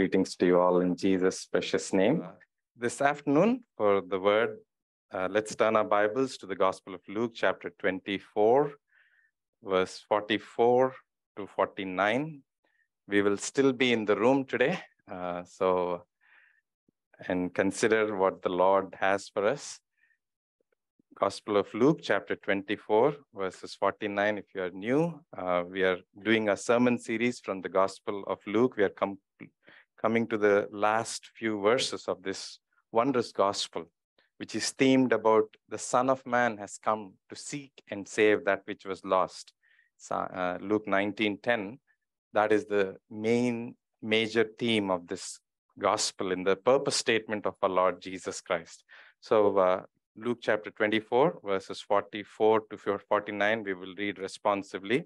Greetings to you all in Jesus' precious name. This afternoon, for the word, uh, let's turn our Bibles to the Gospel of Luke, chapter 24, verse 44 to 49. We will still be in the room today, uh, so and consider what the Lord has for us. Gospel of Luke, chapter 24, verses 49. If you are new, uh, we are doing a sermon series from the Gospel of Luke. We are com- coming to the last few verses of this wondrous gospel, which is themed about the Son of Man has come to seek and save that which was lost. So, uh, Luke 19:10. That is the main major theme of this gospel in the purpose statement of our Lord Jesus Christ. So, uh, Luke chapter 24, verses 44 to 49, we will read responsively.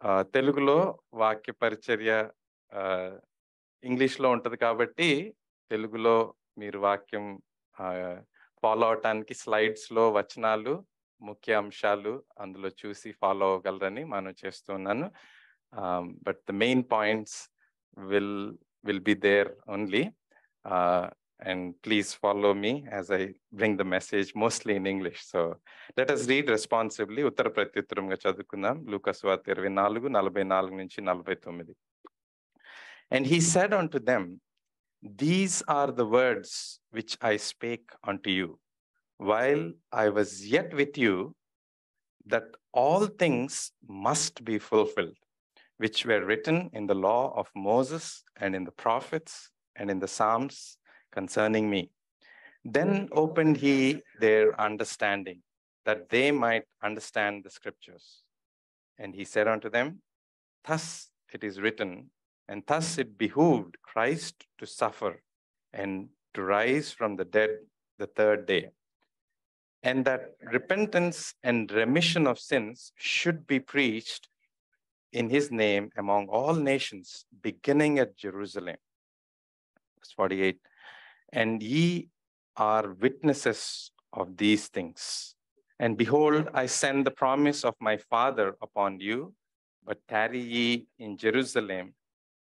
Uh, తెలుగులో వాక్య పరిచర్య ఇంగ్లీష్లో ఉంటుంది కాబట్టి తెలుగులో మీరు వాక్యం follow అవటానికి స్లైడ్స్లో వచనాలు ముఖ్య అంశాలు అందులో చూసి ఫాలో అవ్వగలరని మనం చేస్తున్నాను but the main points will will be there only. And please follow me as I bring the message mostly in English. So let us read responsibly. ఉత్తర ప్రత్యుత్తరంగా చదువుకుందాం. లూకస్ వార్త ఇరవై నాలుగు నలభై నాలుగు నుంచి నలభై తొమ్మిది. And he said unto them, These are the words which I spake unto you, while I was yet with you, that all things must be fulfilled, which were written in the law of Moses and in the prophets and in the Psalms concerning me. Then opened he their understanding, that they might understand the scriptures. And he said unto them, Thus it is written, and thus it behooved Christ to suffer and to rise from the dead the third day, and that repentance and remission of sins should be preached in his name among all nations, beginning at Jerusalem. Verse 48 And ye are witnesses of these things. And behold, I send the promise of my Father upon you, but tarry ye in Jerusalem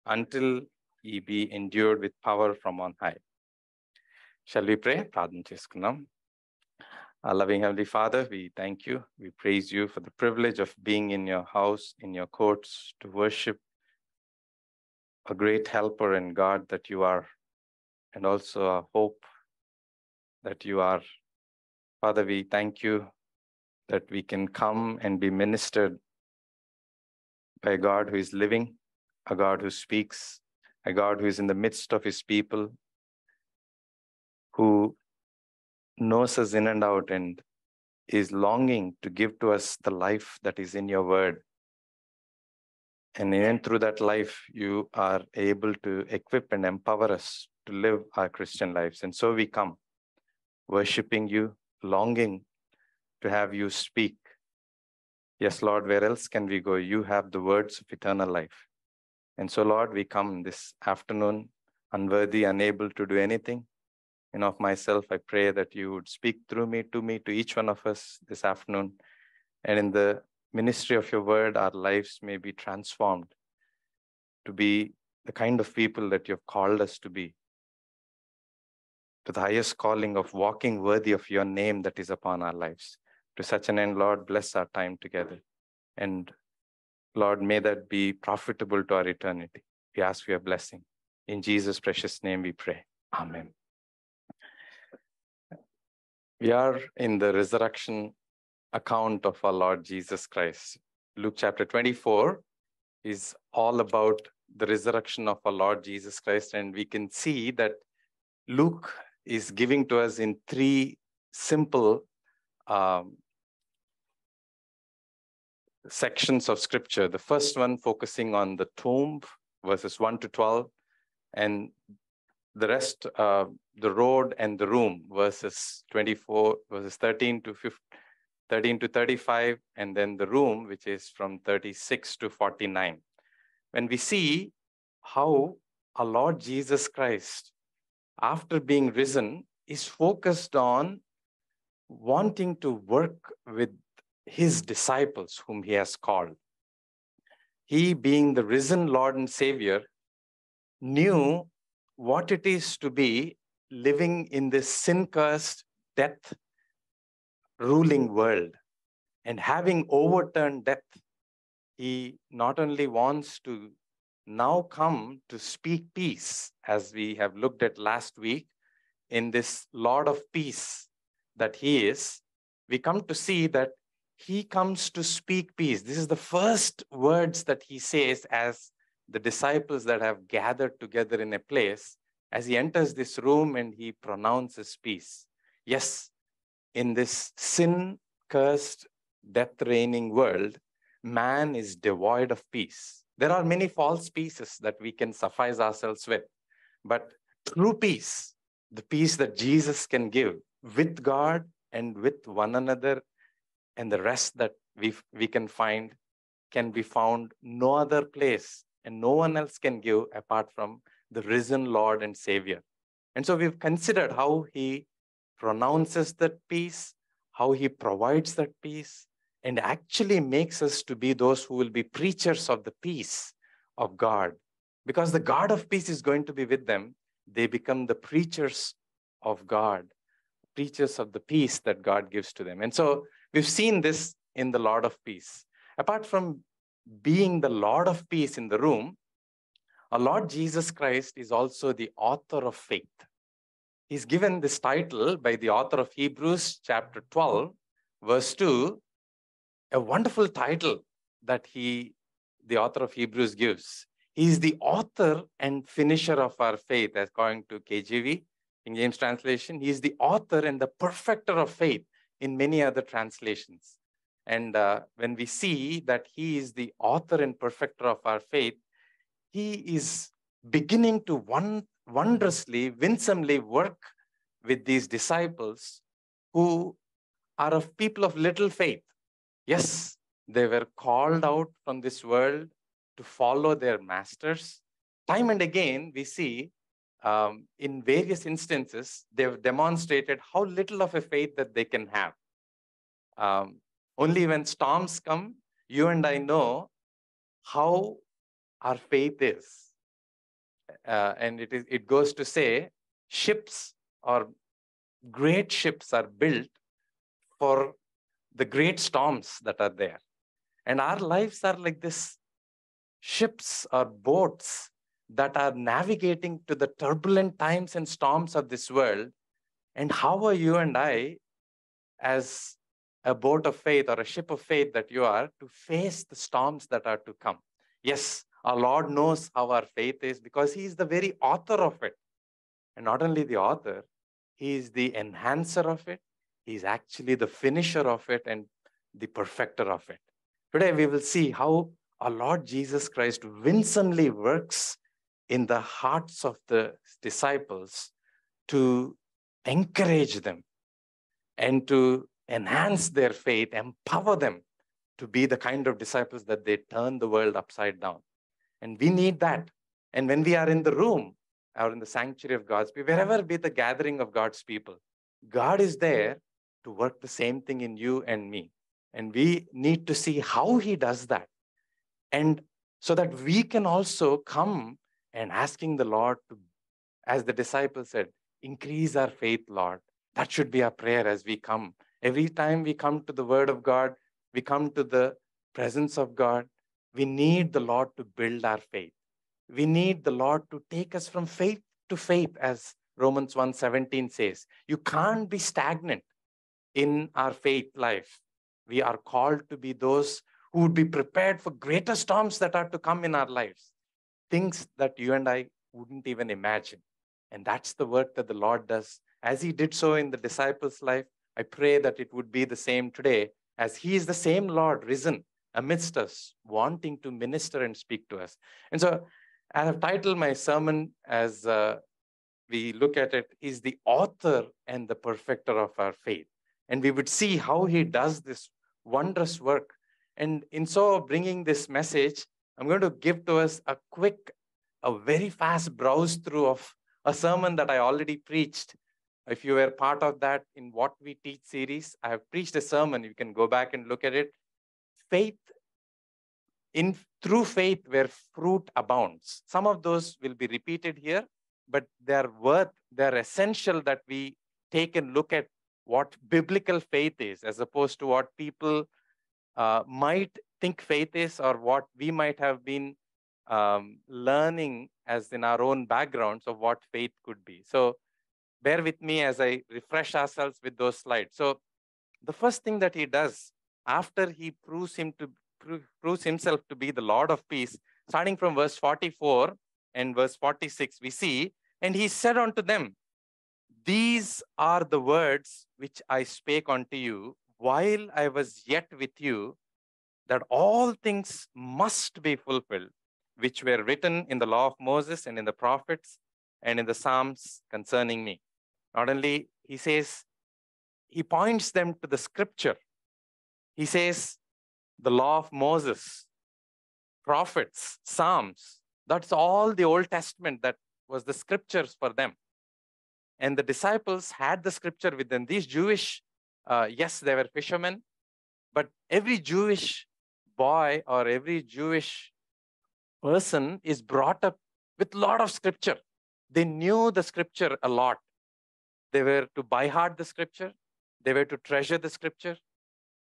until ye be endured with power from on high. Shall we pray? Our loving Heavenly Father, we thank you. We praise you for the privilege of being in your house, in your courts, to worship a great helper and God that you are, and also a hope that you are. Father, we thank you that we can come and be ministered by God who is living, a God who speaks, a God who is in the midst of his people, who knows us in and out and is longing to give to us the life that is in your word. And even through that life, you are able to equip and empower us to live our Christian lives. And so we come, worshiping you, longing to have you speak. Yes, Lord, where else can we go? You have the words of eternal life. And so, Lord, we come this afternoon, unworthy, unable to do anything. And of myself, I pray that you would speak through me, to me, to each one of us this afternoon. And in the ministry of your word, our lives may be transformed to be the kind of people that you have called us to be, to the highest calling of walking worthy of your name that is upon our lives. To such an end, Lord, bless our time together. And Lord, may that be profitable to our eternity. We ask for your blessing. In Jesus' precious name we pray. Amen. We are in the resurrection account of our Lord Jesus Christ. Luke chapter 24 is all about the resurrection of our Lord Jesus Christ. And we can see that Luke is giving to us in three simple um, sections of scripture. The first one focusing on the tomb, verses 1 to 12, and the rest, uh, the road and the room, verses 24, verses 13 to 15, 13 to 35, and then the room, which is from 36 to 49. When we see how our Lord Jesus Christ, after being risen, is focused on wanting to work with his disciples, whom he has called. He, being the risen Lord and Savior, knew what it is to be living in this sin cursed, death ruling world. And having overturned death, he not only wants to now come to speak peace, as we have looked at last week, in this Lord of peace that he is, we come to see that he comes to speak peace. This is the first words that he says as the disciples that have gathered together in a place, as he enters this room and he pronounces peace. Yes, in this sin cursed, death reigning world, man is devoid of peace. There are many false pieces that we can suffice ourselves with, but true peace, the peace that Jesus can give with God and with one another, and the rest that we, we can find can be found no other place and no one else can give apart from the risen Lord and Savior. And so we've considered how he pronounces that peace, how he provides that peace, and actually makes us to be those who will be preachers of the peace of God. Because the God of peace is going to be with them, they become the preachers of God, preachers of the peace that God gives to them. And so we've seen this in the Lord of peace. Apart from being the Lord of peace in the room, our Lord Jesus Christ is also the author of faith. He's given this title by the author of Hebrews, chapter 12, verse 2, a wonderful title that he, the author of Hebrews, gives. He's the author and finisher of our faith, according to KJV, King James translation. He's the author and the perfecter of faith in many other translations. And uh, when we see that he is the author and perfecter of our faith, he is beginning to wondrously, winsomely work with these disciples who are of people of little faith. Yes, they were called out from this world to follow their masters. Time and again, we see um, in various instances, they've demonstrated how little of a faith that they can have. Um, only when storms come, you and I know how our faith is. Uh, and it, is, it goes to say, ships or great ships are built for the great storms that are there. And our lives are like this ships or boats that are navigating to the turbulent times and storms of this world. And how are you and I, as a boat of faith or a ship of faith that you are, to face the storms that are to come? Yes, our Lord knows how our faith is because He is the very author of it. And not only the author, He is the enhancer of it, He is actually the finisher of it and the perfecter of it. Today, we will see how our Lord Jesus Christ winsomely works in the hearts of the disciples to encourage them and to enhance their faith, empower them to be the kind of disciples that they turn the world upside down. And we need that. And when we are in the room or in the sanctuary of God's people, wherever be the gathering of God's people, God is there to work the same thing in you and me. And we need to see how He does that. And so that we can also come and asking the Lord to, as the disciples said, increase our faith, Lord. That should be our prayer as we come. Every time we come to the Word of God, we come to the presence of God, we need the Lord to build our faith. We need the Lord to take us from faith to faith, as Romans 1:17 says. You can't be stagnant in our faith life. We are called to be those who would be prepared for greater storms that are to come in our lives, things that you and I wouldn't even imagine. And that's the work that the Lord does. As He did so in the disciples' life, I pray that it would be the same today, as He is the same Lord risen amidst us, wanting to minister and speak to us. And so I have titled my sermon as uh, we look at it, is the author and the perfecter of our faith. And we would see how he does this wondrous work. And in so bringing this message, I'm going to give to us a quick, a very fast browse through of a sermon that I already preached. If you were part of that in What We Teach series, I have preached a sermon. You can go back and look at it faith in through faith where fruit abounds some of those will be repeated here but they're worth, they're essential that we take and look at what biblical faith is as opposed to what people uh, might think faith is or what we might have been um, learning as in our own backgrounds of what faith could be. So bear with me as I refresh ourselves with those slides. So the first thing that he does after he proves him to proves himself to be the Lord of peace, starting from verse 44 and verse 46, we see, and he said unto them, These are the words which I spake unto you while I was yet with you, that all things must be fulfilled, which were written in the law of Moses and in the prophets and in the Psalms concerning me. Not only he says, he points them to the scripture. He says, the law of Moses, prophets, Psalms, that's all the Old Testament that was the scriptures for them. And the disciples had the scripture with them. These Jewish, uh, yes, they were fishermen, but every Jewish boy or every Jewish person is brought up with a lot of scripture. They knew the scripture a lot. They were to by heart the scripture, they were to treasure the scripture,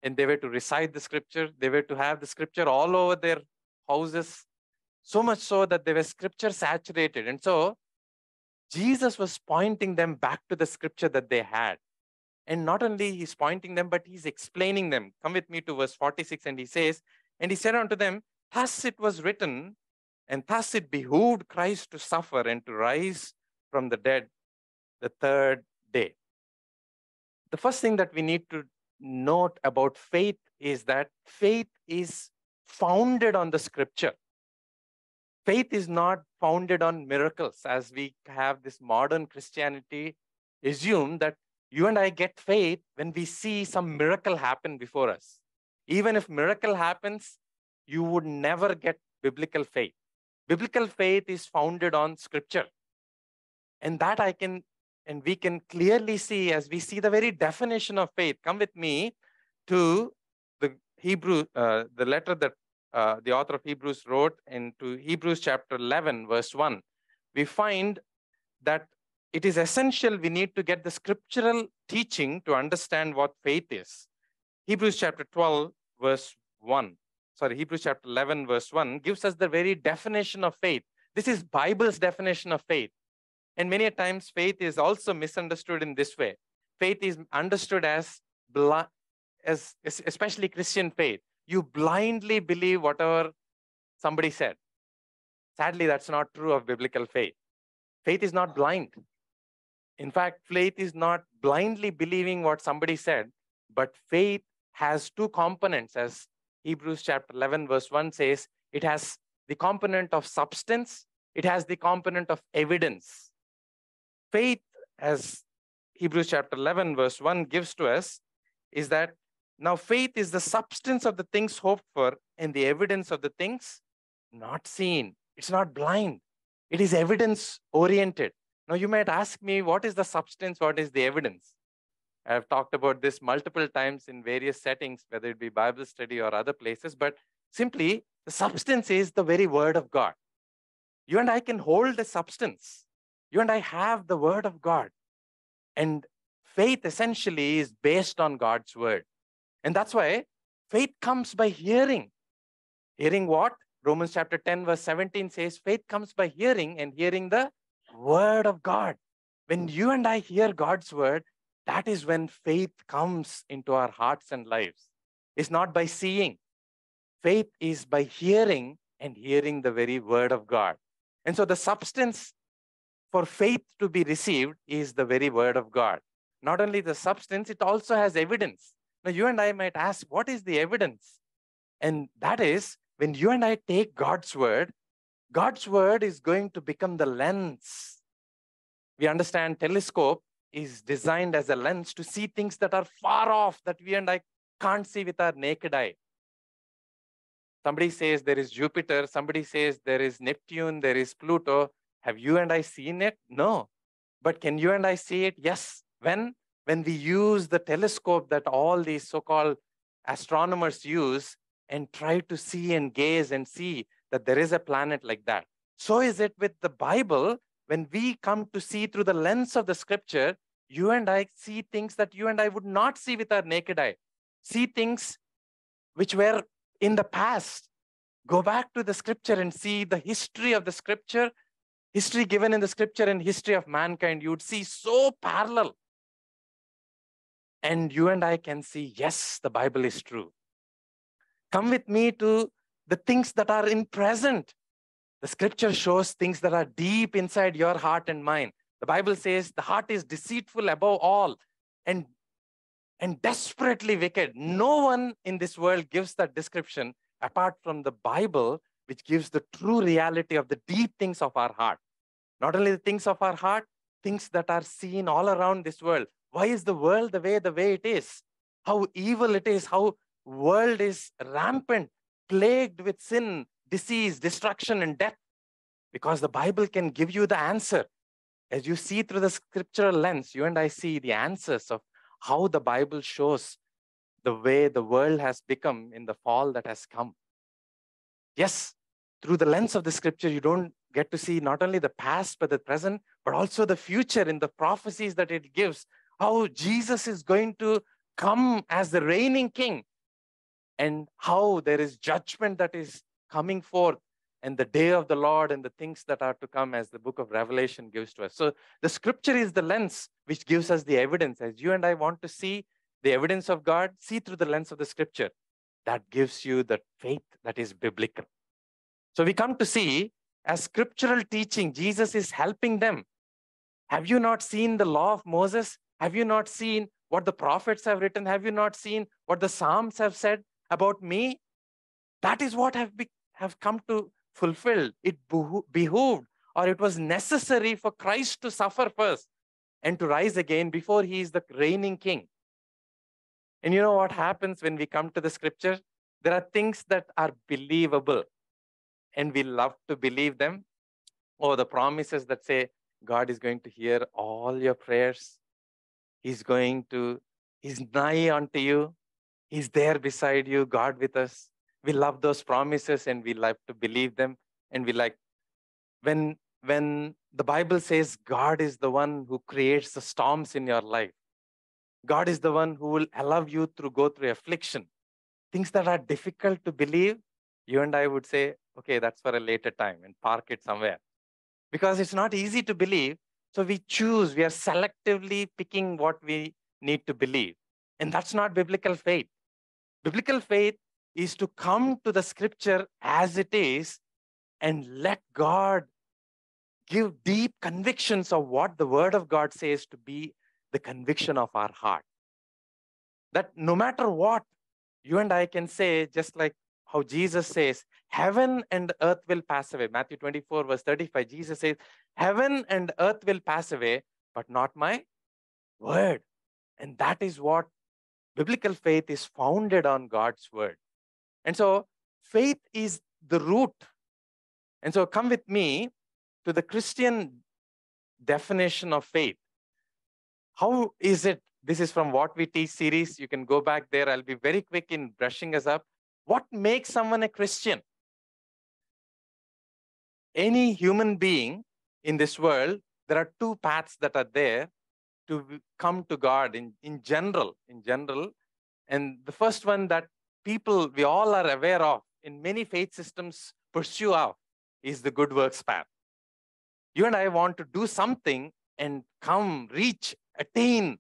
and they were to recite the scripture. They were to have the scripture all over their houses, so much so that they were scripture saturated. And so Jesus was pointing them back to the scripture that they had. And not only he's pointing them, but he's explaining them. Come with me to verse 46, and he says, And he said unto them, Thus it was written, and thus it behooved Christ to suffer and to rise from the dead the third day. The first thing that we need to note about faith is that faith is founded on the scripture. Faith is not founded on miracles, as we have this modern Christianity assume that you and I get faith when we see some miracle happen before us. Even if miracle happens, you would never get biblical faith. Biblical faith is founded on scripture. And that I can and we can clearly see as we see the very definition of faith. Come with me to the Hebrew, uh, the letter that uh, the author of Hebrews wrote into Hebrews chapter 11, verse 1. We find that it is essential we need to get the scriptural teaching to understand what faith is. Hebrews chapter 12, verse 1. Sorry, Hebrews chapter 11, verse 1 gives us the very definition of faith. This is Bible's definition of faith. And many a times, faith is also misunderstood in this way. Faith is understood as, as especially Christian faith. You blindly believe whatever somebody said. Sadly, that's not true of biblical faith. Faith is not blind. In fact, faith is not blindly believing what somebody said, but faith has two components, as Hebrews chapter 11, verse 1 says it has the component of substance, it has the component of evidence faith, as Hebrews chapter 11, verse 1 gives to us, is that now faith is the substance of the things hoped for and the evidence of the things not seen. It's not blind, it is evidence oriented. Now, you might ask me, what is the substance? What is the evidence? I've talked about this multiple times in various settings, whether it be Bible study or other places, but simply the substance is the very word of God. You and I can hold the substance. You and I have the word of God. And faith essentially is based on God's word. And that's why faith comes by hearing. Hearing what? Romans chapter 10, verse 17 says, faith comes by hearing and hearing the word of God. When you and I hear God's word, that is when faith comes into our hearts and lives. It's not by seeing. Faith is by hearing and hearing the very word of God. And so the substance for faith to be received is the very word of God. Not only the substance, it also has evidence. Now, you and I might ask, what is the evidence? And that is when you and I take God's word, God's word is going to become the lens. We understand telescope is designed as a lens to see things that are far off that we and I can't see with our naked eye. Somebody says there is Jupiter, somebody says there is Neptune, there is Pluto. Have you and I seen it? No. But can you and I see it? Yes. When? When we use the telescope that all these so called astronomers use and try to see and gaze and see that there is a planet like that. So is it with the Bible when we come to see through the lens of the scripture, you and I see things that you and I would not see with our naked eye. See things which were in the past. Go back to the scripture and see the history of the scripture, history given in the scripture and history of mankind. You would see so parallel. And you and I can see, yes, the Bible is true. Come with me to the things that are in present. The scripture shows things that are deep inside your heart and mind. The Bible says the heart is deceitful above all and, and desperately wicked. No one in this world gives that description apart from the Bible, which gives the true reality of the deep things of our heart. Not only the things of our heart, things that are seen all around this world. Why is the world the way the way it is? How evil it is, how world is rampant, plagued with sin, disease, destruction, and death. Because the Bible can give you the answer. As you see through the scriptural lens, you and I see the answers of how the Bible shows the way the world has become in the fall that has come. Yes, through the lens of the scripture, you don't get to see not only the past, but the present, but also the future in the prophecies that it gives, how Jesus is going to come as the reigning king, and how there is judgment that is coming forth and the day of the Lord and the things that are to come as the book of Revelation gives to us. So the scripture is the lens which gives us the evidence. As you and I want to see the evidence of God, see through the lens of the scripture. That gives you the faith that is biblical. So we come to see as scriptural teaching, Jesus is helping them. Have you not seen the law of Moses? Have you not seen what the prophets have written? Have you not seen what the Psalms have said about me? That is what have, be, have come to fulfill. It behooved or it was necessary for Christ to suffer first and to rise again before he is the reigning king. And you know what happens when we come to the scripture? There are things that are believable and we love to believe them. Or the promises that say, God is going to hear all your prayers. He's going to, He's nigh unto you. He's there beside you, God with us. We love those promises and we like to believe them. And we like, when, when the Bible says God is the one who creates the storms in your life, God is the one who will allow you to go through affliction. Things that are difficult to believe, you and I would say, okay, that's for a later time and park it somewhere. Because it's not easy to believe. So we choose, we are selectively picking what we need to believe. And that's not biblical faith. Biblical faith is to come to the scripture as it is and let God give deep convictions of what the word of God says to be the conviction of our heart. That no matter what, you and I can say, just like how Jesus says, heaven and earth will pass away. Matthew 24, verse 35, Jesus says, heaven and earth will pass away, but not my word. And that is what biblical faith is founded on God's word. And so faith is the root. And so come with me to the Christian definition of faith. How is it? This is from What We Teach series. You can go back there. I'll be very quick in brushing us up. What makes someone a Christian? Any human being in this world, there are two paths that are there to come to God in, in general, in general. And the first one that people we all are aware of in many faith systems pursue of is the good works path. You and I want to do something and come, reach attain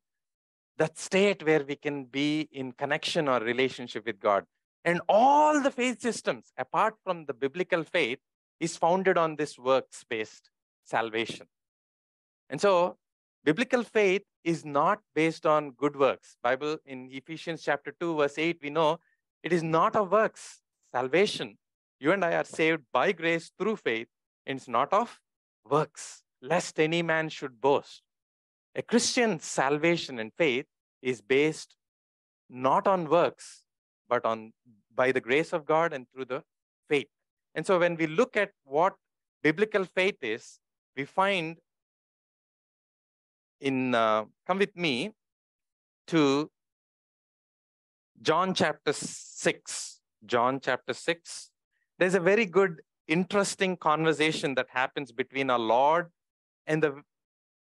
that state where we can be in connection or relationship with God. And all the faith systems, apart from the biblical faith, is founded on this works based salvation. And so, biblical faith is not based on good works. Bible in Ephesians chapter 2, verse 8, we know it is not of works. Salvation, you and I are saved by grace through faith, and it's not of works, lest any man should boast. A Christian salvation and faith is based not on works, but on by the grace of God and through the faith. And so when we look at what biblical faith is, we find in uh, come with me to John chapter 6. John chapter 6. There's a very good, interesting conversation that happens between our Lord and the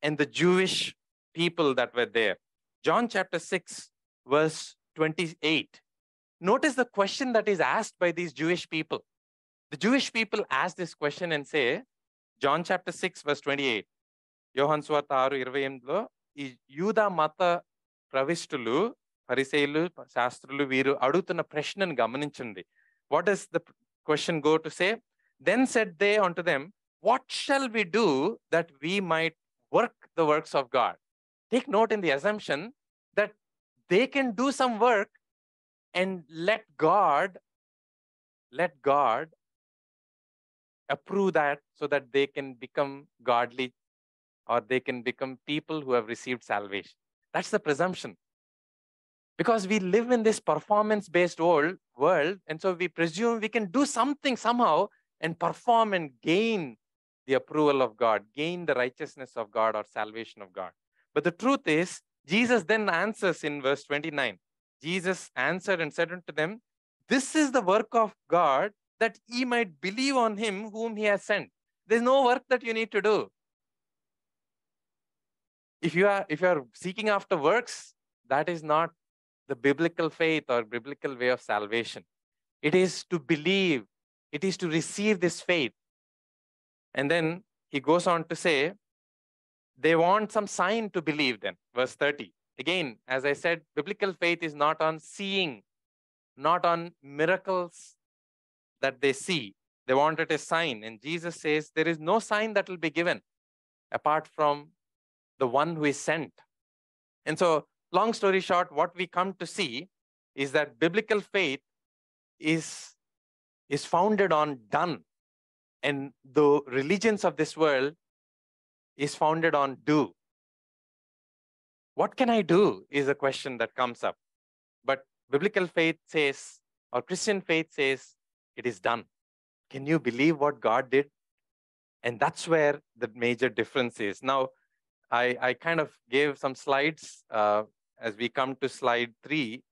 and the Jewish people that were there. John chapter 6, verse 28. Notice the question that is asked by these Jewish people. The Jewish people ask this question and say, John chapter 6, verse 28. యోహన్ స్వార్త ఆరు ఇరవై ఎనిమిదిలో ఈ యూదా మత ప్రవిష్టులు పరిసేయులు శాస్త్రులు వీరు అడుగుతున్న ప్రశ్నను గమనించండి what is the question go to say then said they unto them what shall we do that we might work the works of God take note in the assumption that they can do some work and let God let God approve that so that they can become godly or they can become people who have received salvation. That's the presumption. Because we live in this performance based world, world, and so we presume we can do something somehow and perform and gain the approval of God, gain the righteousness of God or salvation of God. But the truth is, Jesus then answers in verse 29. Jesus answered and said unto them, This is the work of God that ye might believe on him whom he has sent. There's no work that you need to do. If you are if you are seeking after works, that is not the biblical faith or biblical way of salvation. It is to believe, it is to receive this faith. And then he goes on to say, they want some sign to believe then. Verse 30. Again, as I said, biblical faith is not on seeing, not on miracles that they see. They wanted a sign. And Jesus says, There is no sign that will be given apart from the one who is sent. And so, long story short, what we come to see is that biblical faith is, is founded on done. And the religions of this world is founded on do. What can I do is a question that comes up. But biblical faith says, or Christian faith says, it is done. Can you believe what God did? And that's where the major difference is. Now, I, I kind of gave some slides. Uh, as we come to slide three,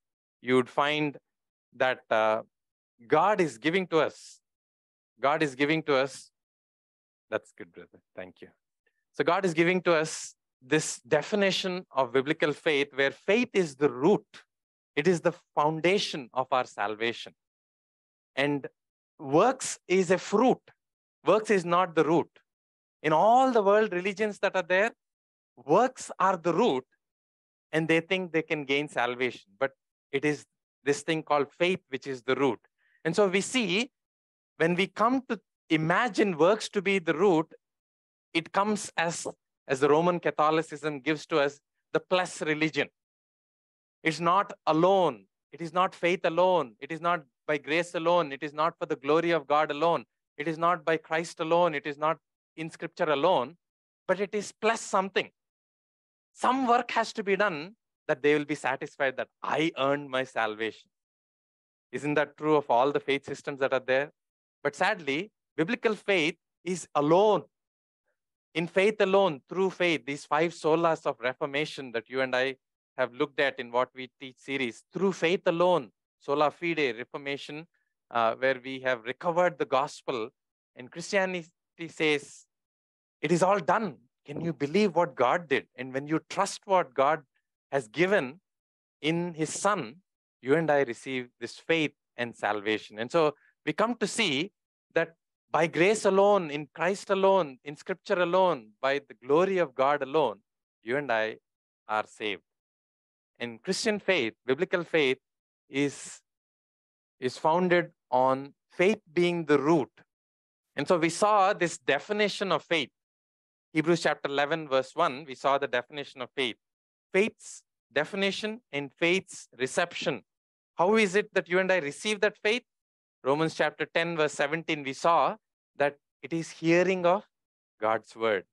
you would find that uh, God is giving to us. God is giving to us. That's good, brother. Thank you. So, God is giving to us this definition of biblical faith where faith is the root, it is the foundation of our salvation. And works is a fruit. Works is not the root. In all the world religions that are there, works are the root, and they think they can gain salvation. But it is this thing called faith which is the root. And so we see when we come to imagine works to be the root, it comes as, as the Roman Catholicism gives to us the plus religion. It's not alone. It is not faith alone. It is not by grace alone. It is not for the glory of God alone. It is not by Christ alone. It is not in scripture alone, but it is plus something. Some work has to be done that they will be satisfied that I earned my salvation. Isn't that true of all the faith systems that are there? But sadly, biblical faith is alone. In faith alone, through faith, these five solas of reformation that you and I have looked at in what we teach series, through faith alone, sola fide, reformation, uh, where we have recovered the gospel. And Christianity says, it is all done. Can you believe what God did? And when you trust what God has given in his son, you and I receive this faith and salvation. And so we come to see that by grace alone, in Christ alone, in scripture alone, by the glory of God alone, you and I are saved. And Christian faith, biblical faith, is, is founded on faith being the root. And so we saw this definition of faith. Hebrews chapter 11, verse 1, we saw the definition of faith. Faith's definition and faith's reception. How is it that you and I receive that faith? Romans chapter 10, verse 17, we saw that it is hearing of God's word.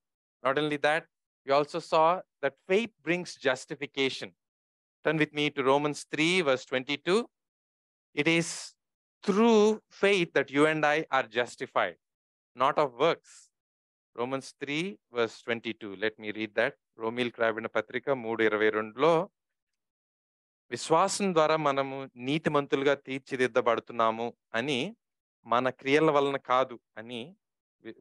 Not only that, we also saw that faith brings justification. Turn with me to Romans 3, verse 22. It is through faith that you and I are justified, not of works. Romans three verse twenty two let me read that రోమిల్కి రాబడిన పత్రిక మూడు ఇరవై రెండులో విశ్వాసం ద్వారా మనము నీతిమంతులుగా తీర్చిదిద్దబడుతున్నాము అని మన క్రియల వలన కాదు అని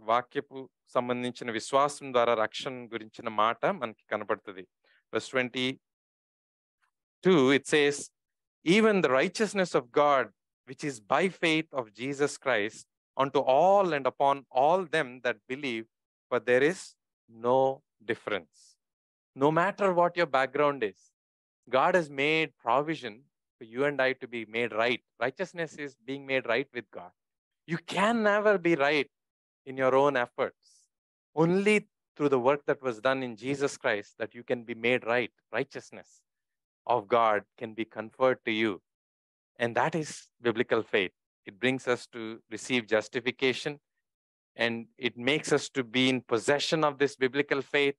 వాక్యపు సంబంధించిన విశ్వాసం ద్వారా రక్షణ గురించిన మాట మనకి కనపడుతుంది. Verse twenty two it says even the righteousness of God which is by faith of Jesus Christ unto all and upon all them that believe for there is no difference no matter what your background is god has made provision for you and i to be made right righteousness is being made right with god you can never be right in your own efforts only through the work that was done in Jesus Christ that you can be made right. Righteousness of God can be conferred to you. And that is biblical faith. It brings us to receive justification and it makes us to be in possession of this biblical faith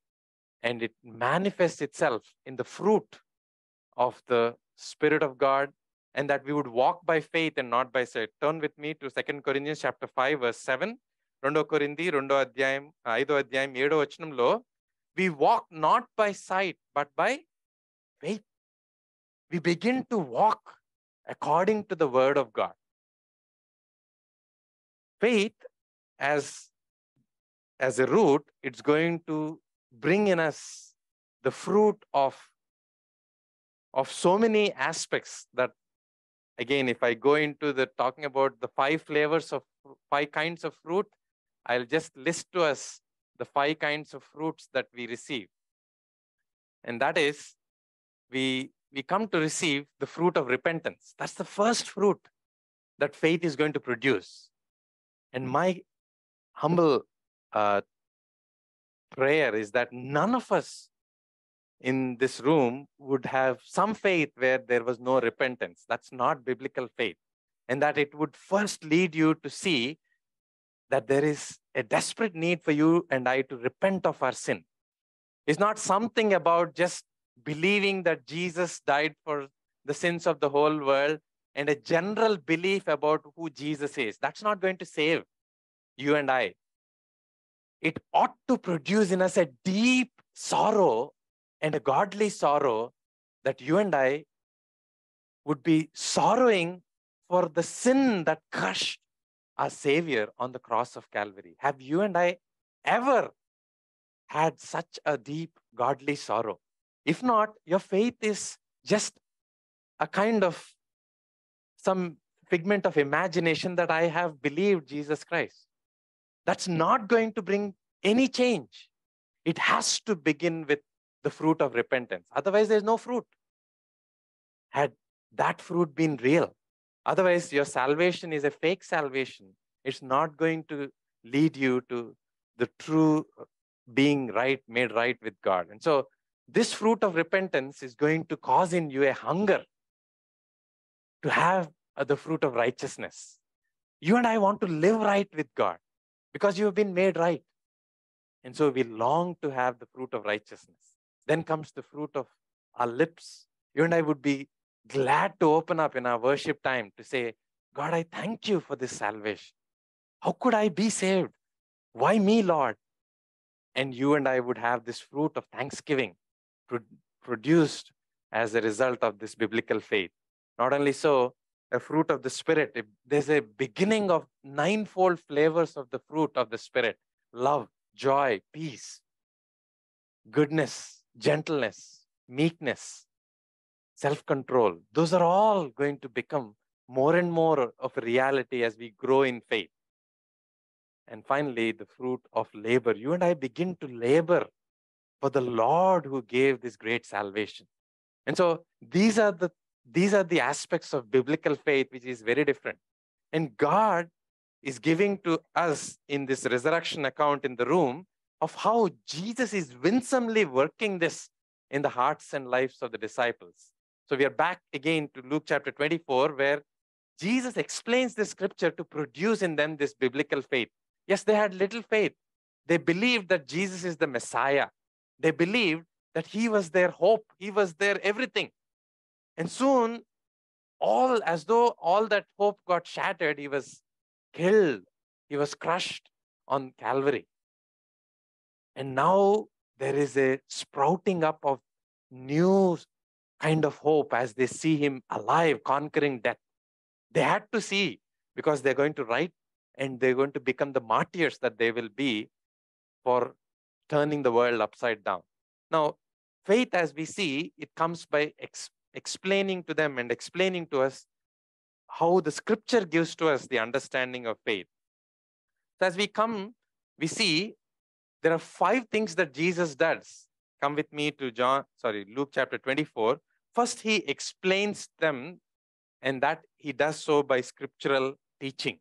and it manifests itself in the fruit of the Spirit of God and that we would walk by faith and not by sight. Turn with me to 2 Corinthians chapter 5 verse 7. రెండో కొరింది రెండో అధ్యాయం ఐదో అధ్యాయం ఏడో వచనంలో we walk not by sight but by faith we begin to walk according to the word of God faith as, as a root, it's going to bring in us the fruit of, of so many aspects that, again, if I go into the talking about the five flavors of five kinds of fruit, I'll just list to us the five kinds of fruits that we receive. And that is, we, we come to receive the fruit of repentance. That's the first fruit that faith is going to produce. And my humble uh, prayer is that none of us in this room would have some faith where there was no repentance. That's not biblical faith. And that it would first lead you to see that there is a desperate need for you and I to repent of our sin. It's not something about just believing that Jesus died for the sins of the whole world and a general belief about who Jesus is. That's not going to save you and I. It ought to produce in us a deep sorrow and a godly sorrow that you and I would be sorrowing for the sin that crushed our Savior on the cross of Calvary. Have you and I ever had such a deep godly sorrow? If not, your faith is just a kind of some figment of imagination that I have believed Jesus Christ. That's not going to bring any change. It has to begin with the fruit of repentance. Otherwise, there's no fruit. Had that fruit been real, otherwise, your salvation is a fake salvation. It's not going to lead you to the true being right, made right with God. And so, this fruit of repentance is going to cause in you a hunger to have the fruit of righteousness. You and I want to live right with God because you have been made right. And so we long to have the fruit of righteousness. Then comes the fruit of our lips. You and I would be glad to open up in our worship time to say, God, I thank you for this salvation. How could I be saved? Why me, Lord? And you and I would have this fruit of thanksgiving produced as a result of this biblical faith. Not only so, a fruit of the Spirit. There's a beginning of ninefold flavors of the fruit of the Spirit love, joy, peace, goodness, gentleness, meekness, self control. Those are all going to become more and more of a reality as we grow in faith. And finally, the fruit of labor. You and I begin to labor for the Lord who gave this great salvation. And so these are the these are the aspects of biblical faith which is very different. And God is giving to us in this resurrection account in the room of how Jesus is winsomely working this in the hearts and lives of the disciples. So we are back again to Luke chapter 24, where Jesus explains the scripture to produce in them this biblical faith. Yes, they had little faith. They believed that Jesus is the Messiah. They believed that he was their hope, he was their everything. And soon, all as though all that hope got shattered, he was killed, he was crushed on Calvary. And now there is a sprouting up of new kind of hope as they see him alive, conquering death. They had to see because they're going to write and they're going to become the martyrs that they will be for turning the world upside down. Now, faith, as we see, it comes by ex- explaining to them and explaining to us how the scripture gives to us the understanding of faith. So, as we come, we see there are five things that Jesus does. Come with me to John, sorry, Luke chapter 24. First, he explains them, and that he does so by scriptural teaching.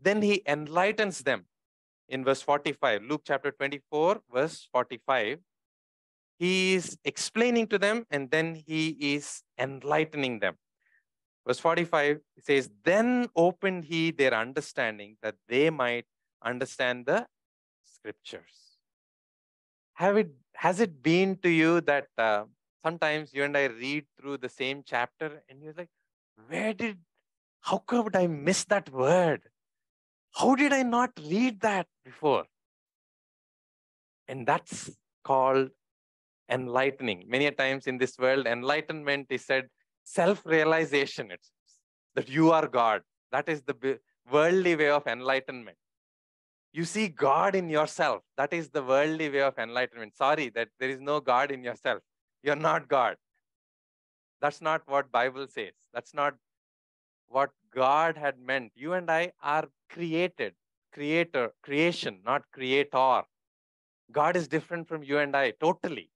Then he enlightens them in verse 45. Luke chapter 24, verse 45. He is explaining to them and then he is enlightening them. Verse 45 says, Then opened he their understanding that they might understand the scriptures. Have it, has it been to you that uh, sometimes you and I read through the same chapter and you're like, where did, how could I miss that word? How did I not read that before? And that's called enlightening. Many times in this world, enlightenment is said self realization, it says, that you are God. That is the worldly way of enlightenment. You see God in yourself. That is the worldly way of enlightenment. Sorry that there is no God in yourself. You're not God. That's not what Bible says. That's not what God had meant. You and I are created, creator, creation, not creator. God is different from you and I totally.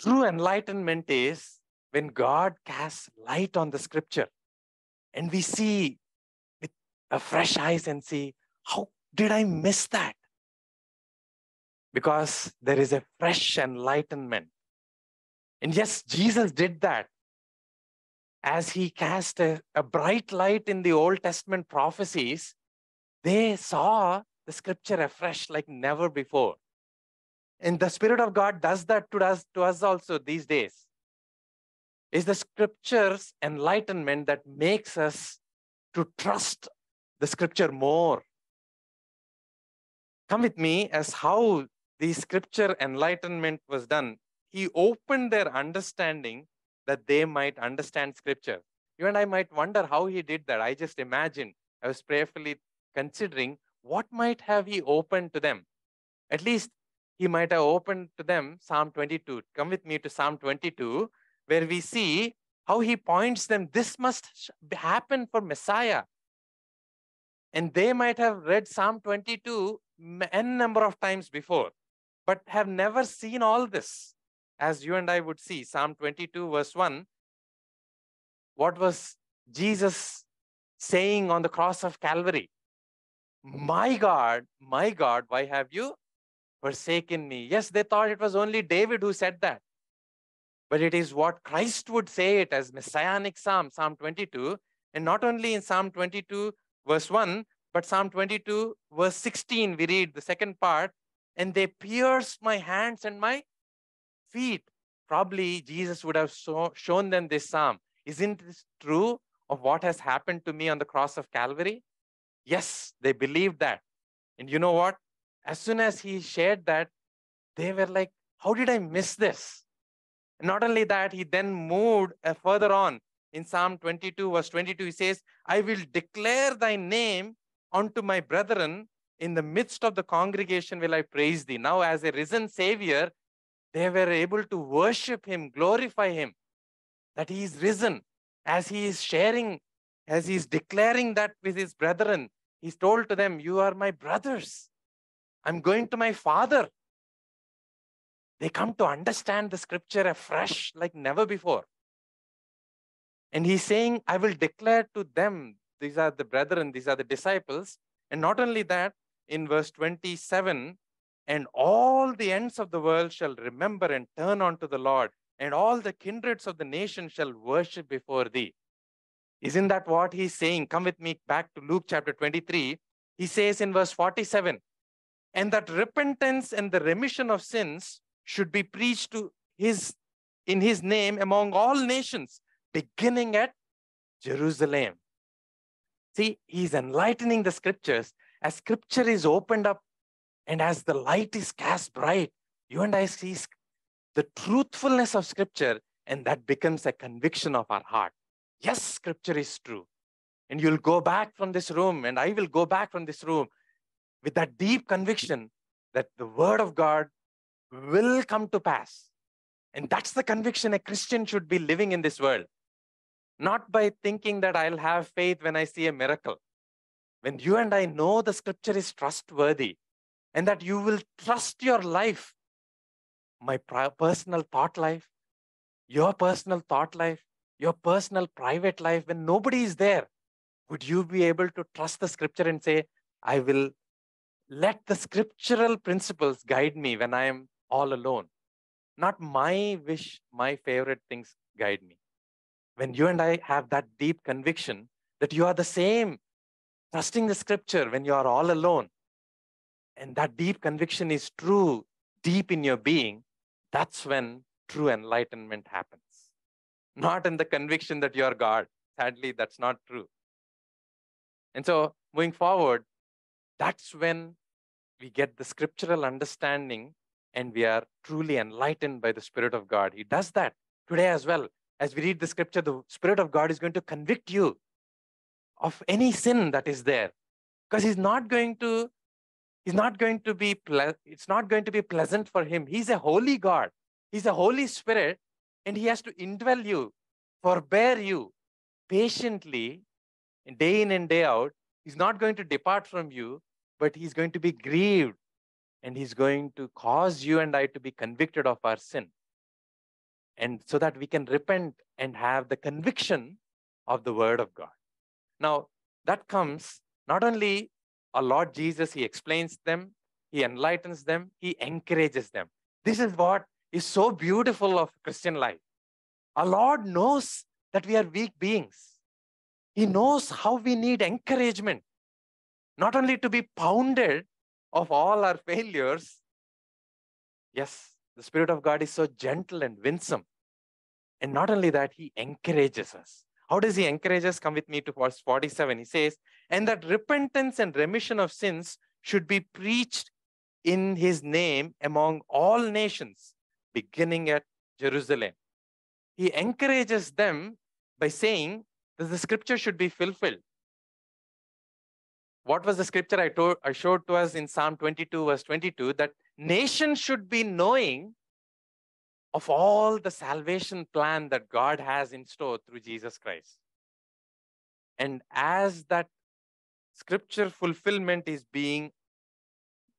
True enlightenment is when God casts light on the scripture and we see with a fresh eyes and see, how did I miss that? Because there is a fresh enlightenment. And yes, Jesus did that as he cast a, a, bright light in the Old Testament prophecies, they saw the scripture afresh like never before. And the Spirit of God does that to us, to us also these days. Is the scripture's enlightenment that makes us to trust the scripture more. Come with me as how the scripture enlightenment was done. He opened their understanding that they might understand scripture. You and I might wonder how he did that. I just imagine, I was prayerfully considering what might have he opened to them. At least he might have opened to them Psalm 22. Come with me to Psalm 22, where we see how he points them, this must happen for Messiah. And they might have read Psalm 22 n number of times before, but have never seen all this as you and I would see, Psalm 22, verse 1, what was Jesus saying on the cross of Calvary? My God, my God, why have you forsaken me? Yes, they thought it was only David who said that. But it is what Christ would say it as messianic psalm, Psalm 22. And not only in Psalm 22, verse 1, but Psalm 22, verse 16, we read the second part, and they pierced my hands and my feet. Probably Jesus would have so, shown them this psalm. Isn't this true of what has happened to me on the cross of Calvary? Yes, they believed that. And you know what? As soon as he shared that, they were like, How did I miss this? And not only that, he then moved uh, further on in Psalm 22, verse 22. He says, I will declare thy name unto my brethren. In the midst of the congregation will I praise thee. Now, as a risen Savior, they were able to worship him, glorify him, that he is risen. As he is sharing, as he is declaring that with his brethren, he's told to them, You are my brothers. I'm going to my father. They come to understand the scripture afresh like never before. And he's saying, I will declare to them, these are the brethren, these are the disciples. And not only that, in verse 27, and all the ends of the world shall remember and turn unto the Lord, and all the kindreds of the nation shall worship before thee. Isn't that what he's saying? Come with me back to Luke chapter 23. He says in verse 47 and that repentance and the remission of sins should be preached to his in his name among all nations, beginning at Jerusalem. See, he's enlightening the scriptures. As scripture is opened up and as the light is cast bright, you and I see the truthfulness of Scripture, and that becomes a conviction of our heart. Yes, Scripture is true. And you'll go back from this room, and I will go back from this room with that deep conviction that the word of God will come to pass. And that's the conviction a Christian should be living in this world. Not by thinking that I'll have faith when I see a miracle. When you and I know the scripture is trustworthy and that you will trust your life, my personal thought life, your personal thought life, your personal private life, when nobody is there, would you be able to trust the scripture and say, I will let the scriptural principles guide me when I am all alone? Not my wish, my favorite things guide me. When you and I have that deep conviction that you are the same, trusting the scripture when you are all alone, and that deep conviction is true deep in your being, that's when true enlightenment happens. Not in the conviction that you are God. Sadly, that's not true. And so, moving forward, that's when we get the scriptural understanding and we are truly enlightened by the Spirit of God. He does that today as well. As we read the scripture, the Spirit of God is going to convict you of any sin that is there because He's not going to. He's not going to be. Ple- it's not going to be pleasant for him. He's a holy God. He's a Holy Spirit, and He has to indwell you, forbear you patiently day in and day out. He's not going to depart from you, but he's going to be grieved and he's going to cause you and I to be convicted of our sin. And so that we can repent and have the conviction of the word of God. Now, that comes not only our Lord Jesus, he explains them, he enlightens them, he encourages them. This is what is so beautiful of Christian life. Our Lord knows that we are weak beings. He knows how we need encouragement, not only to be pounded of all our failures. Yes, the Spirit of God is so gentle and winsome. And not only that, He encourages us. How does He encourage us? Come with me to verse 47. He says, And that repentance and remission of sins should be preached in His name among all nations, beginning at Jerusalem. He encourages them by saying that the scripture should be fulfilled. What was the scripture I, told, I showed to us in Psalm 22, verse 22? That nations should be knowing of all the salvation plan that God has in store through Jesus Christ. And as that scripture fulfillment is being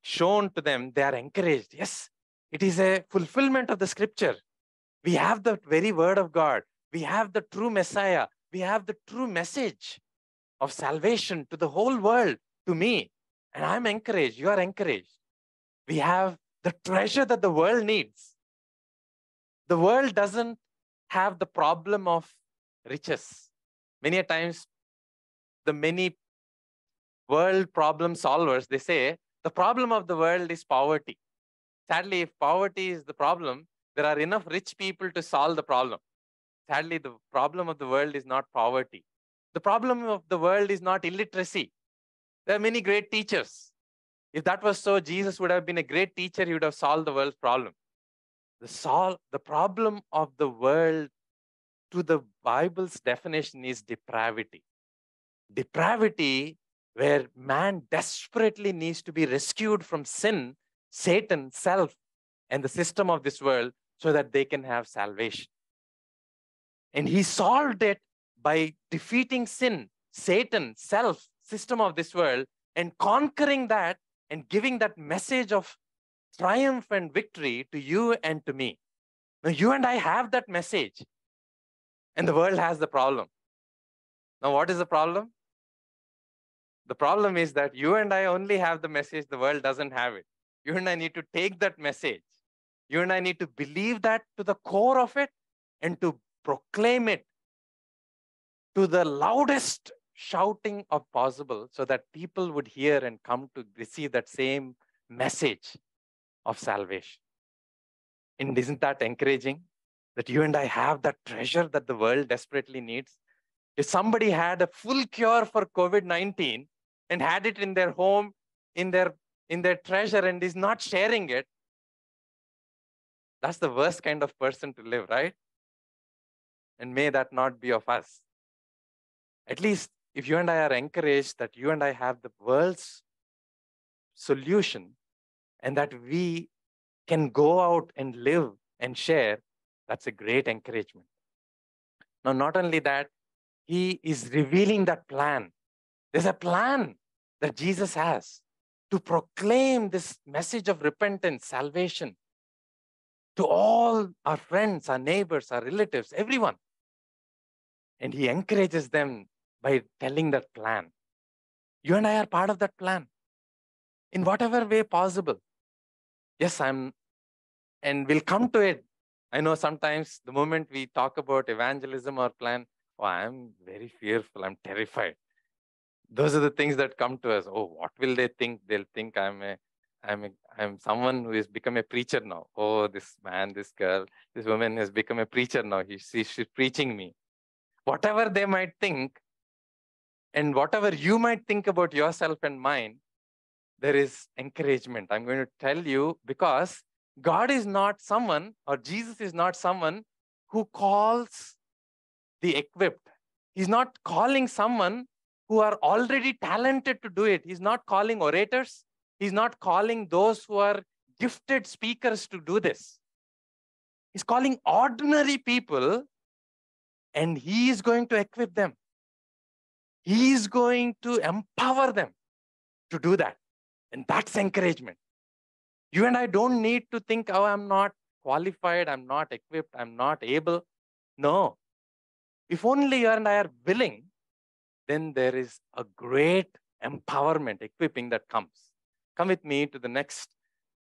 shown to them, they are encouraged. Yes, it is a fulfillment of the scripture. We have the very word of God. We have the true Messiah we have the true message of salvation to the whole world, to me. And I'm encouraged. You are encouraged. We have the treasure that the world needs. The world doesn't have the problem of riches. Many a times, the many world problem solvers, they say the problem of the world is poverty. Sadly, if poverty is the problem, there are enough rich people to solve the problem. Sadly, the problem of the world is not poverty. The problem of the world is not illiteracy. There are many great teachers. If that was so, Jesus would have been a great teacher. He would have solved the world's problem. The, sol- the problem of the world, to the Bible's definition, is depravity. Depravity, where man desperately needs to be rescued from sin, Satan, self, and the system of this world so that they can have salvation. And he solved it by defeating sin, Satan, self, system of this world, and conquering that and giving that message of triumph and victory to you and to me. Now, you and I have that message, and the world has the problem. Now, what is the problem? The problem is that you and I only have the message, the world doesn't have it. You and I need to take that message. You and I need to believe that to the core of it and to proclaim it to the loudest shouting of possible so that people would hear and come to receive that same message of salvation. And isn't that encouraging? That you and I have that treasure that the world desperately needs. If somebody had a full cure for COVID 19 and had it in their home, in their, in their treasure, and is not sharing it, that's the worst kind of person to live, right? And may that not be of us. At least if you and I are encouraged that you and I have the world's solution and that we can go out and live and share, that's a great encouragement. Now, not only that, he is revealing that plan. There's a plan that Jesus has to proclaim this message of repentance, salvation to all our friends, our neighbors, our relatives, everyone. And he encourages them by telling that plan. You and I are part of that plan in whatever way possible. Yes, I'm, and we'll come to it. I know sometimes the moment we talk about evangelism or plan, oh, I'm very fearful, I'm terrified. Those are the things that come to us. Oh, what will they think? They'll think I'm a I'm a, I'm someone who has become a preacher now. Oh, this man, this girl, this woman has become a preacher now. He, she, she's preaching me. Whatever they might think, and whatever you might think about yourself and mine, there is encouragement. I'm going to tell you because God is not someone, or Jesus is not someone who calls the equipped. He's not calling someone who are already talented to do it. He's not calling orators. He's not calling those who are gifted speakers to do this. He's calling ordinary people and he is going to equip them. He is going to empower them to do that. And that's encouragement. You and I don't need to think, oh, I'm not qualified, I'm not equipped, I'm not able. No. If only you and I are willing, then there is a great empowerment, equipping that comes. Come with me to the next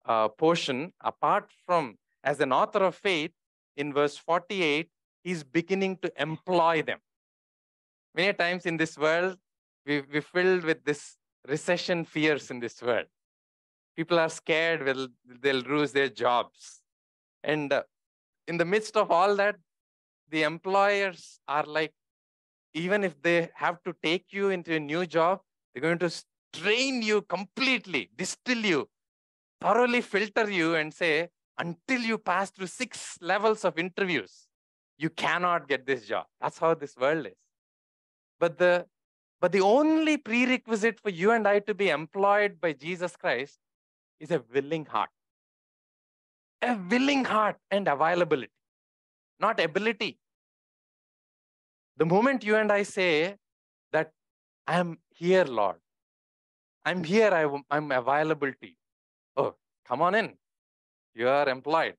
uh, portion. Apart from, as an author of faith, in verse 48, he's beginning to employ them. Many times in this world, we, we're filled with this recession fears in this world. People are scared will they'll lose their jobs. And uh, in the midst of all that, the employers are like, even if they have to take you into a new job, they're going to train you completely, distill you, thoroughly filter you, and say, until you pass through six levels of interviews, you cannot get this job. That's how this world is. But the but the only prerequisite for you and I to be employed by Jesus Christ is a willing heart. A willing heart and availability, not ability. The moment you and I say that I'm here, Lord, I'm here, I, I'm available to you. Oh, come on in. You are employed.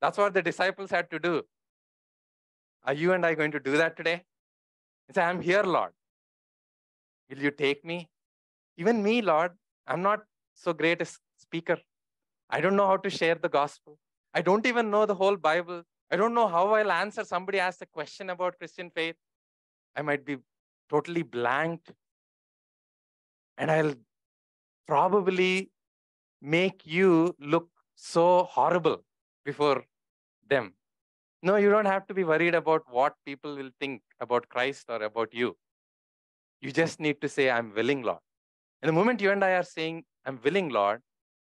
That's what the disciples had to do. Are you and I going to do that today? And say, I'm here, Lord. Will you take me? Even me, Lord, I'm not so great a speaker. I don't know how to share the gospel. I don't even know the whole Bible. I don't know how I'll answer somebody asks a question about Christian faith. I might be totally blanked. And I'll probably make you look so horrible before them. No, you don't have to be worried about what people will think about Christ or about you. You just need to say, I'm willing, Lord. And the moment you and I are saying, I'm willing, Lord,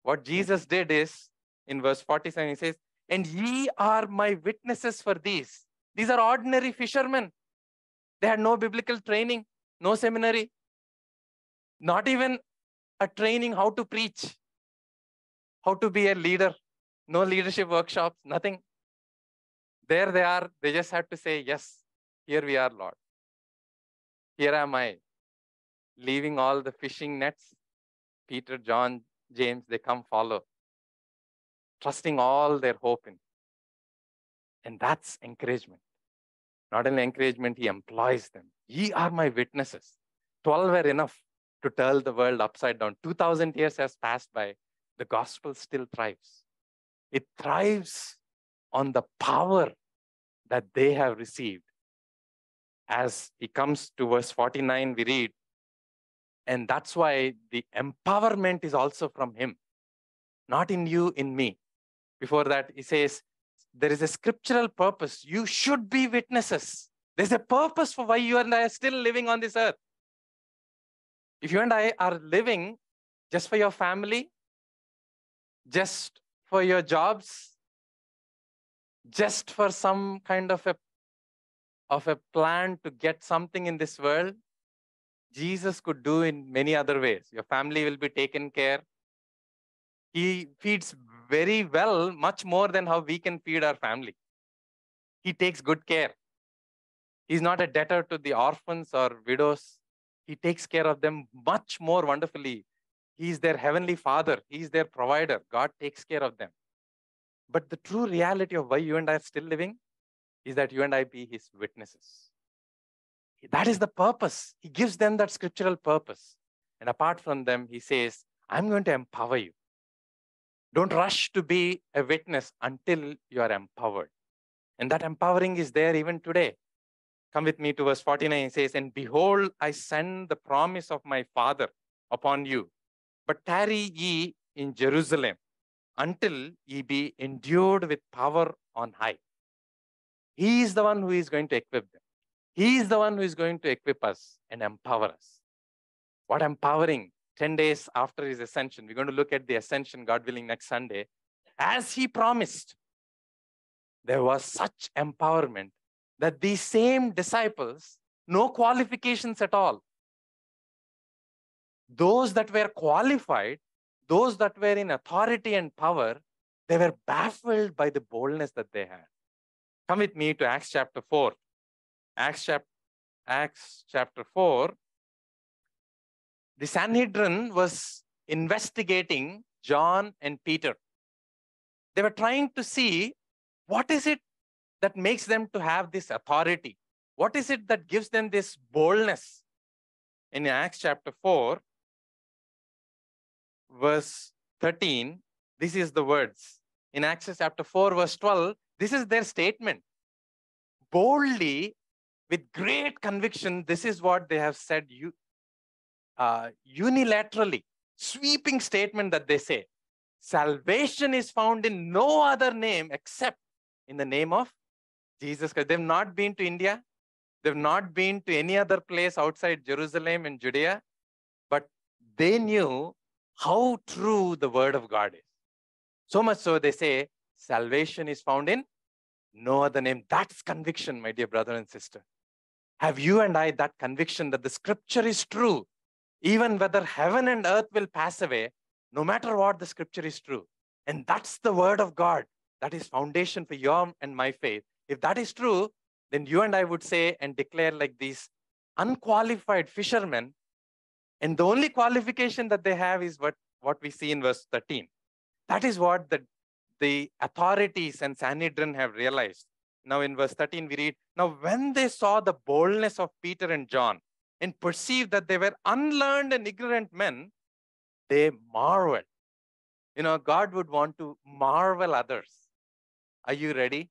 what hmm. Jesus did is in verse 47, he says, And ye are my witnesses for these. These are ordinary fishermen. They had no biblical training, no seminary, not even a training how to preach, how to be a leader, no leadership workshops, nothing. There they are. They just have to say, Yes, here we are, Lord. Here am I. Leaving all the fishing nets. Peter, John, James, they come follow. Trusting all their hope in. And that's encouragement. Not only encouragement, he employs them. Ye are my witnesses. 12 were enough to turn the world upside down. 2000 years has passed by. The gospel still thrives. It thrives on the power that they have received. As he comes to verse 49, we read, and that's why the empowerment is also from him, not in you, in me. Before that, he says, there is a scriptural purpose. You should be witnesses. There's a purpose for why you and I are still living on this earth. If you and I are living just for your family, just for your jobs, just for some kind of a of a plan to get something in this world, Jesus could do in many other ways. Your family will be taken care. He feeds very well, much more than how we can feed our family. He takes good care. He's not a debtor to the orphans or widows. He takes care of them much more wonderfully. He's their heavenly father. He's their provider. God takes care of them. But the true reality of why you and I are still living is that you and I be his witnesses. That is the purpose. He gives them that scriptural purpose. And apart from them, he says, I'm going to empower you. Don't rush to be a witness until you are empowered. And that empowering is there even today. Come with me to verse 49. It says, And behold, I send the promise of my Father upon you. But tarry ye in Jerusalem until ye be endued with power on high. He is the one who is going to equip them. He is the one who is going to equip us and empower us. What empowering? 10 days after his ascension, we're going to look at the ascension, God willing, next Sunday. As he promised, there was such empowerment that these same disciples, no qualifications at all, those that were qualified, those that were in authority and power, they were baffled by the boldness that they had. Come with me to Acts chapter 4. Acts, chap- Acts chapter 4. The Sanhedrin was investigating John and Peter. They were trying to see what is it that makes them to have this authority? What is it that gives them this boldness? In Acts chapter 4, verse 13, this is the words. In Acts chapter 4, verse 12, this is their statement. Boldly, with great conviction, this is what they have said you, uh, unilaterally, sweeping statement that they say. Salvation is found in no other name except in the name of Jesus Christ. They've not been to India. They've not been to any other place outside Jerusalem and Judea, but they knew how true the word of God is. So much so they say, salvation is found in no other name. That's conviction, my dear brother and sister. Have you and I that conviction that the scripture is true, even whether heaven and earth will pass away, no matter what the scripture is true. And that's the word of God. That is foundation for your and my faith. If that is true, then you and I would say and declare like these unqualified fishermen. And the only qualification that they have is what, what we see in verse 13. That is what the, the authorities and Sanhedrin have realized. Now, in verse 13, we read Now, when they saw the boldness of Peter and John and perceived that they were unlearned and ignorant men, they marveled. You know, God would want to marvel others. Are you ready?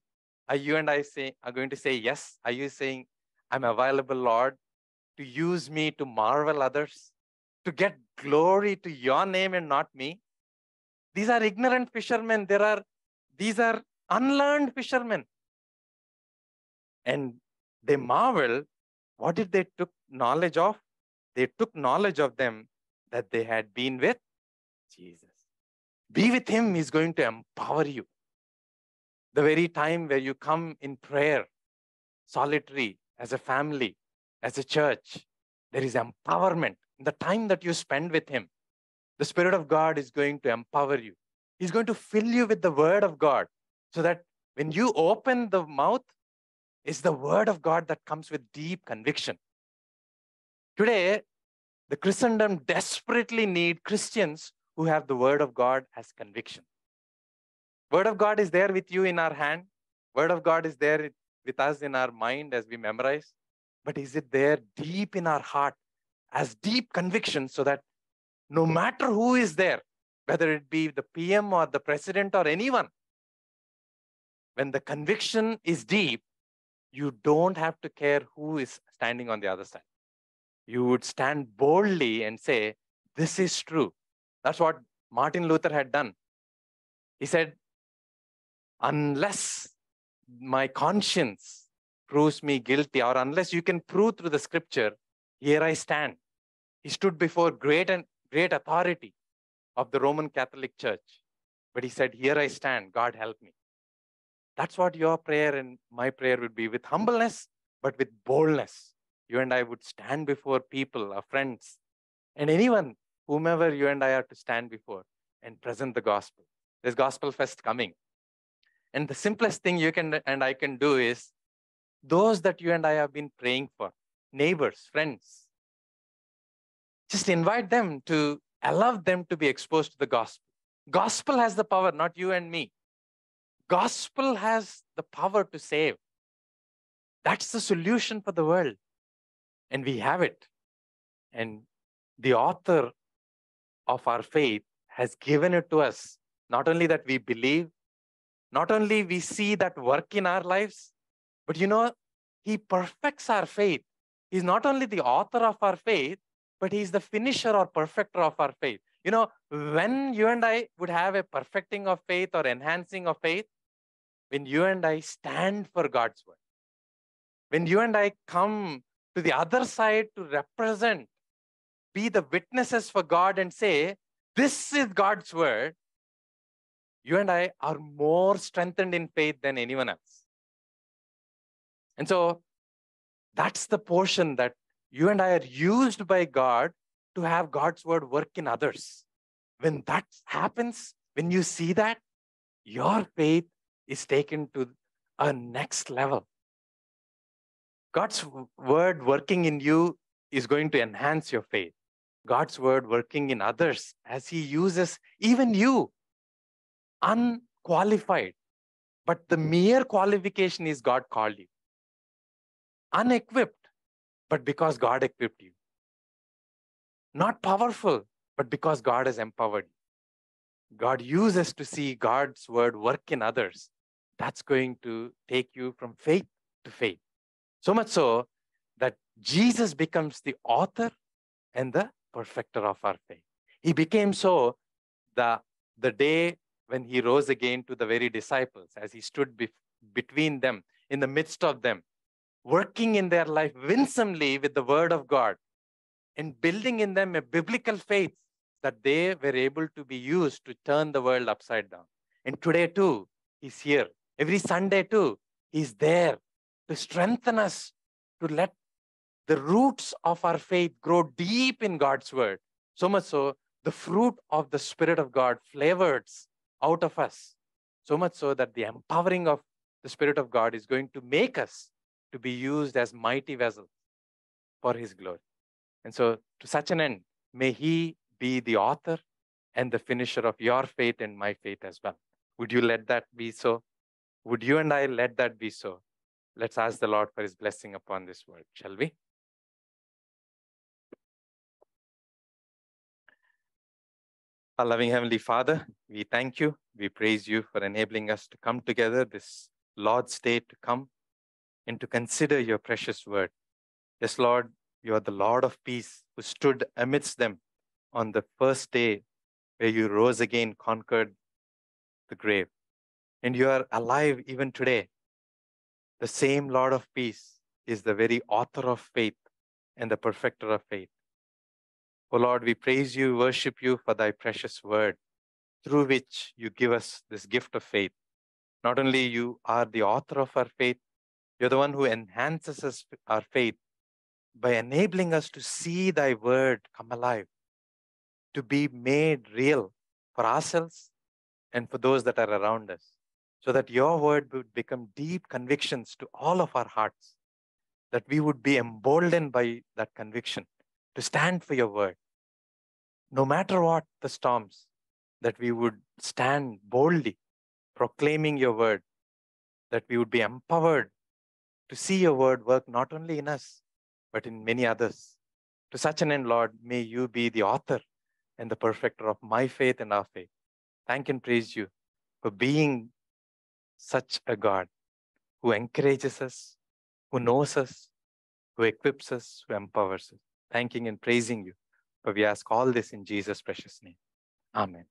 Are you and I say are going to say yes? Are you saying, I'm available, Lord, to use me to marvel others, to get glory to your name and not me? These are ignorant fishermen. There are these are unlearned fishermen. And they marvel. What did they took knowledge of? They took knowledge of them that they had been with Jesus. Be with him he's going to empower you. The very time where you come in prayer, solitary, as a family, as a church, there is empowerment. The time that you spend with him, the Spirit of God is going to empower you. He's going to fill you with the Word of God so that when you open the mouth, it's the Word of God that comes with deep conviction. Today, the Christendom desperately need Christians who have the Word of God as conviction. Word of God is there with you in our hand. Word of God is there with us in our mind as we memorize. But is it there deep in our heart as deep conviction so that no matter who is there, whether it be the PM or the president or anyone, when the conviction is deep, you don't have to care who is standing on the other side. You would stand boldly and say, This is true. That's what Martin Luther had done. He said, Unless my conscience proves me guilty, or unless you can prove through the scripture, here I stand. He stood before great and great authority of the Roman Catholic Church. But he said, Here I stand, God help me. That's what your prayer and my prayer would be with humbleness, but with boldness. you and I would stand before people, our friends, and anyone, whomever you and I are to stand before and present the gospel. There's Gospel Fest coming. And the simplest thing you can and I can do is those that you and I have been praying for, neighbors, friends, just invite them to allow them to be exposed to the gospel. Gospel has the power, not you and me. Gospel has the power to save. That's the solution for the world. And we have it. And the author of our faith has given it to us. Not only that we believe, not only we see that work in our lives, but you know, he perfects our faith. He's not only the author of our faith, but he's the finisher or perfecter of our faith. You know, when you and I would have a perfecting of faith or enhancing of faith, when you and I stand for God's word, when you and I come to the other side to represent, be the witnesses for God and say, This is God's word, you and I are more strengthened in faith than anyone else. And so that's the portion that you and I are used by God to have God's word work in others. When that happens, when you see that, your faith is taken to a next level. God's word working in you is going to enhance your faith. God's word working in others as He uses even you, unqualified. But the mere qualification is God called you. Unequipped, but because God equipped you. Not powerful, but because God has empowered you. God uses to see God's word work in others. That's going to take you from faith to faith. So much so that Jesus becomes the author and the perfecter of our faith. He became so the, the day when he rose again to the very disciples, as he stood be- between them, in the midst of them, working in their life winsomely with the word of God and building in them a biblical faith that they were able to be used to turn the world upside down. And today, too, he's here. Every Sunday, too, he's there to strengthen us, to let the roots of our faith grow deep in God's word. So much so, the fruit of the Spirit of God flavors out of us. So much so that the empowering of the Spirit of God is going to make us to be used as mighty vessels for His glory. And so, to such an end, may He be the author and the finisher of your faith and my faith as well. Would you let that be so? Would you and I let that be so? Let's ask the Lord for His blessing upon this word, shall we? Our loving Heavenly Father, we thank you. We praise you for enabling us to come together this Lord's Day to come and to consider your precious word. Yes, Lord, you are the Lord of peace who stood amidst them on the first day where you rose again, conquered the grave. And you are alive even today. The same Lord of peace is the very author of faith and the perfecter of faith. O Lord, we praise you, worship you for thy precious word, through which you give us this gift of faith. Not only you are the author of our faith, you're the one who enhances us, our faith by enabling us to see thy word come alive, to be made real for ourselves and for those that are around us, so that your word would become deep convictions to all of our hearts, that we would be emboldened by that conviction to stand for your word. No matter what the storms, that we would stand boldly proclaiming your word, that we would be empowered to see your word work not only in us, but in many others. To such an end, Lord, may you be the author and the perfecter of my faith and our faith. Thank and praise you for being such a God who encourages us, who knows us, who equips us, who empowers us. Thanking and praising you. For we ask all this in Jesus' precious name. Amen.